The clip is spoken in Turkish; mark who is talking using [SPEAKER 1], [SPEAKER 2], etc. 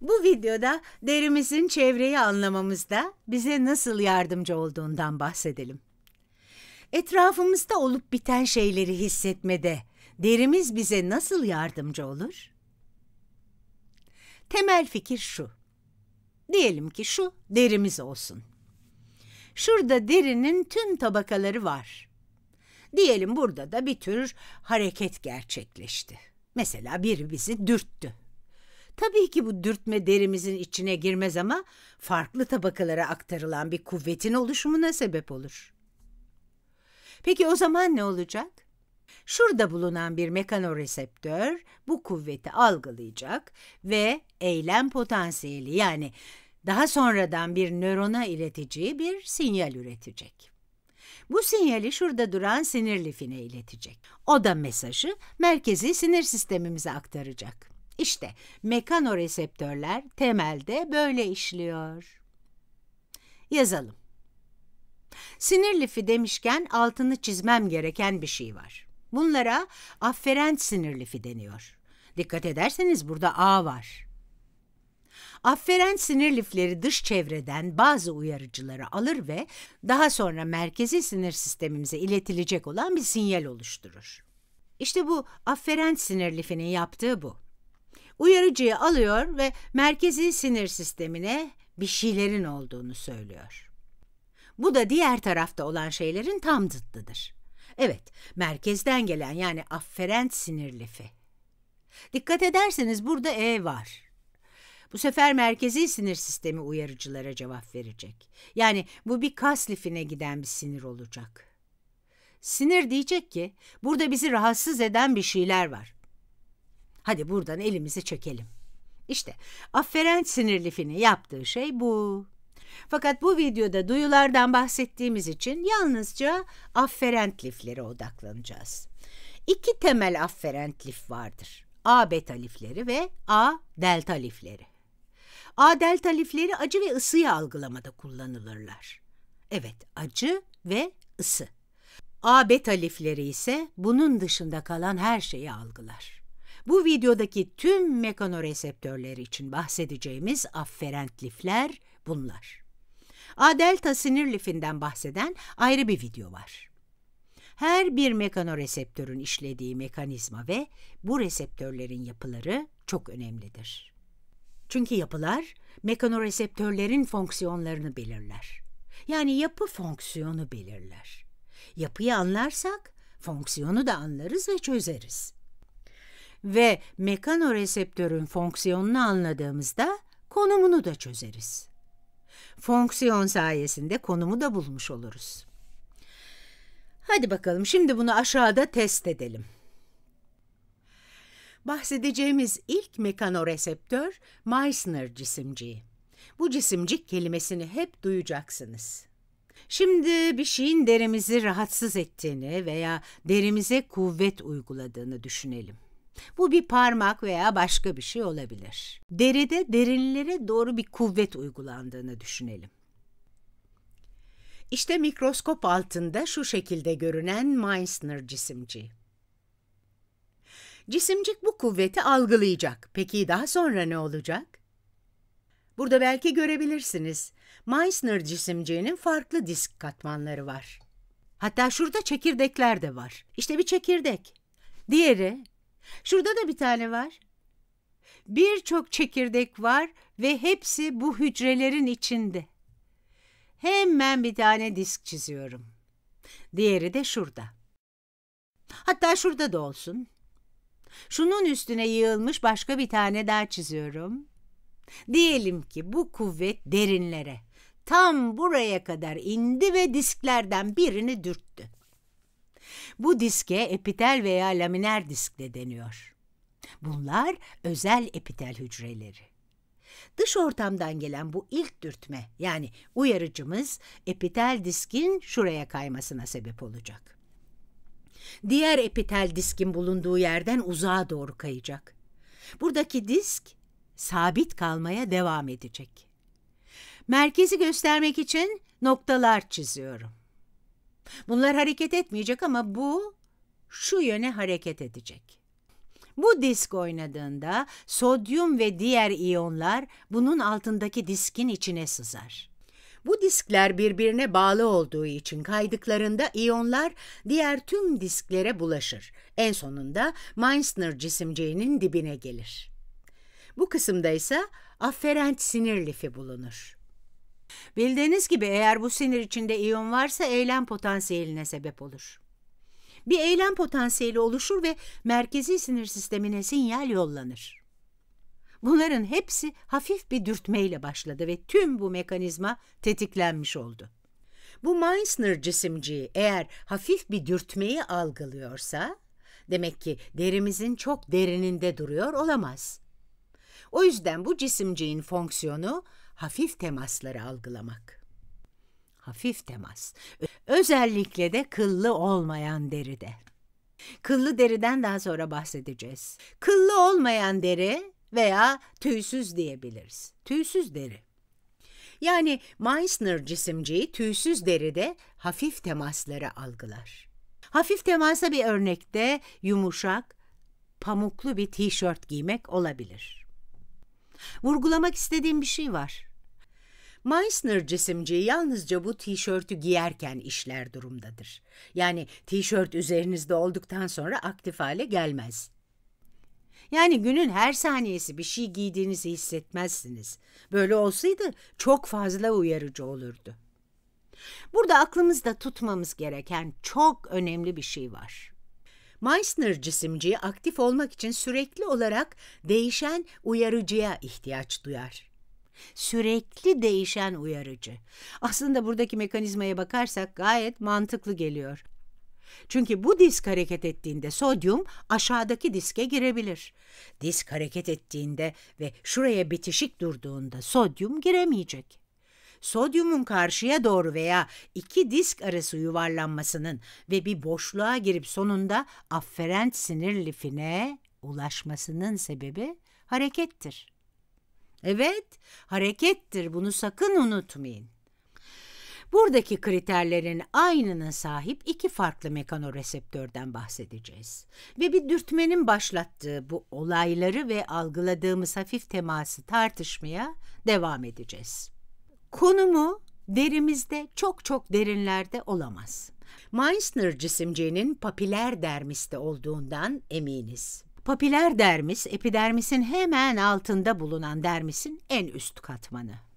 [SPEAKER 1] Bu videoda derimizin çevreyi anlamamızda bize nasıl yardımcı olduğundan bahsedelim. Etrafımızda olup biten şeyleri hissetmede derimiz bize nasıl yardımcı olur? Temel fikir şu. Diyelim ki şu derimiz olsun. Şurada derinin tüm tabakaları var. Diyelim burada da bir tür hareket gerçekleşti. Mesela biri bizi dürttü. Tabii ki bu dürtme derimizin içine girmez ama farklı tabakalara aktarılan bir kuvvetin oluşumuna sebep olur. Peki o zaman ne olacak? Şurada bulunan bir mekanoreseptör bu kuvveti algılayacak ve eylem potansiyeli yani daha sonradan bir nörona ileteceği bir sinyal üretecek. Bu sinyali şurada duran sinir lifine iletecek. O da mesajı merkezi sinir sistemimize aktaracak. İşte mekanoreseptörler temelde böyle işliyor. Yazalım. Sinir lifi demişken altını çizmem gereken bir şey var. Bunlara afferent sinir lifi deniyor. Dikkat ederseniz burada A var. Afferent sinir lifleri dış çevreden bazı uyarıcıları alır ve daha sonra merkezi sinir sistemimize iletilecek olan bir sinyal oluşturur. İşte bu afferent sinir lifinin yaptığı bu. Uyarıcıyı alıyor ve merkezi sinir sistemine bir şeylerin olduğunu söylüyor. Bu da diğer tarafta olan şeylerin tam zıttıdır. Evet, merkezden gelen yani afferent sinir lifi. Dikkat ederseniz burada E var. Bu sefer merkezi sinir sistemi uyarıcılara cevap verecek. Yani bu bir kas lifine giden bir sinir olacak. Sinir diyecek ki burada bizi rahatsız eden bir şeyler var. Hadi buradan elimizi çekelim. İşte afferent sinir lifinin yaptığı şey bu. Fakat bu videoda duyulardan bahsettiğimiz için yalnızca afferent liflere odaklanacağız. İki temel afferent lif vardır. A beta lifleri ve A delta lifleri. A delta lifleri acı ve ısıyı algılamada kullanılırlar. Evet, acı ve ısı. A beta lifleri ise bunun dışında kalan her şeyi algılar. Bu videodaki tüm mekanoreseptörleri için bahsedeceğimiz afferent lifler bunlar. A delta sinir lifinden bahseden ayrı bir video var. Her bir mekanoreseptörün işlediği mekanizma ve bu reseptörlerin yapıları çok önemlidir. Çünkü yapılar mekanoreseptörlerin fonksiyonlarını belirler. Yani yapı fonksiyonu belirler. Yapıyı anlarsak fonksiyonu da anlarız ve çözeriz. Ve mekanoreseptörün fonksiyonunu anladığımızda konumunu da çözeriz. Fonksiyon sayesinde konumu da bulmuş oluruz. Hadi bakalım şimdi bunu aşağıda test edelim. Bahsedeceğimiz ilk mekanoreseptör Meissner cisimciği. Bu cisimcik kelimesini hep duyacaksınız. Şimdi bir şeyin derimizi rahatsız ettiğini veya derimize kuvvet uyguladığını düşünelim. Bu bir parmak veya başka bir şey olabilir. Deride derinlere doğru bir kuvvet uygulandığını düşünelim. İşte mikroskop altında şu şekilde görünen Meissner cisimciği. Cisimcik bu kuvveti algılayacak. Peki daha sonra ne olacak? Burada belki görebilirsiniz. Meissner cisimciğinin farklı disk katmanları var. Hatta şurada çekirdekler de var. İşte bir çekirdek. Diğeri, şurada da bir tane var. Birçok çekirdek var ve hepsi bu hücrelerin içinde. Hemen bir tane disk çiziyorum. Diğeri de şurada. Hatta şurada da olsun. Şunun üstüne yığılmış başka bir tane daha çiziyorum. Diyelim ki bu kuvvet derinlere, tam buraya kadar indi ve disklerden birini dürttü. Bu diske epitel veya laminer disk de deniyor. Bunlar özel epitel hücreleri. Dış ortamdan gelen bu ilk dürtme yani uyarıcımız epitel diskin şuraya kaymasına sebep olacak. Diğer epitel diskin bulunduğu yerden uzağa doğru kayacak. Buradaki disk sabit kalmaya devam edecek. Merkezi göstermek için noktalar çiziyorum. Bunlar hareket etmeyecek ama bu şu yöne hareket edecek. Bu disk oynadığında sodyum ve diğer iyonlar bunun altındaki diskin içine sızar. Bu diskler birbirine bağlı olduğu için kaydıklarında iyonlar diğer tüm disklere bulaşır. En sonunda Meissner cisimciğinin dibine gelir. Bu kısımda ise afferent sinir lifi bulunur. Bildiğiniz gibi eğer bu sinir içinde iyon varsa eylem potansiyeline sebep olur. Bir eylem potansiyeli oluşur ve merkezi sinir sistemine sinyal yollanır. Bunların hepsi hafif bir dürtmeyle başladı ve tüm bu mekanizma tetiklenmiş oldu. Bu Meissner cisimciği eğer hafif bir dürtmeyi algılıyorsa, demek ki derimizin çok derininde duruyor olamaz. O yüzden bu cisimciğin fonksiyonu hafif temasları algılamak. Hafif temas. Özellikle de kıllı olmayan deride. Kıllı deriden daha sonra bahsedeceğiz. Kıllı olmayan deri veya tüysüz diyebiliriz. Tüysüz deri. Yani Meissner cisimciği tüysüz deride hafif temasları algılar. Hafif temasa bir örnekte yumuşak, pamuklu bir tişört giymek olabilir. Vurgulamak istediğim bir şey var. Meissner cisimciği yalnızca bu tişörtü giyerken işler durumdadır. Yani tişört üzerinizde olduktan sonra aktif hale gelmez. Yani günün her saniyesi bir şey giydiğinizi hissetmezsiniz. Böyle olsaydı çok fazla uyarıcı olurdu. Burada aklımızda tutmamız gereken çok önemli bir şey var. Meissner cisimciği aktif olmak için sürekli olarak değişen uyarıcıya ihtiyaç duyar. Sürekli değişen uyarıcı. Aslında buradaki mekanizmaya bakarsak gayet mantıklı geliyor. Çünkü bu disk hareket ettiğinde sodyum aşağıdaki diske girebilir. Disk hareket ettiğinde ve şuraya bitişik durduğunda sodyum giremeyecek. Sodyumun karşıya doğru veya iki disk arası yuvarlanmasının ve bir boşluğa girip sonunda afferent sinir lifine ulaşmasının sebebi harekettir. Evet, harekettir. Bunu sakın unutmayın. Buradaki kriterlerin aynına sahip iki farklı mekanoreseptörden bahsedeceğiz. Ve bir dürtmenin başlattığı bu olayları ve algıladığımız hafif teması tartışmaya devam edeceğiz. Konumu derimizde çok çok derinlerde olamaz. Meissner cisimciğinin papiler dermiste olduğundan eminiz. Papiler dermis, epidermisin hemen altında bulunan dermisin en üst katmanı.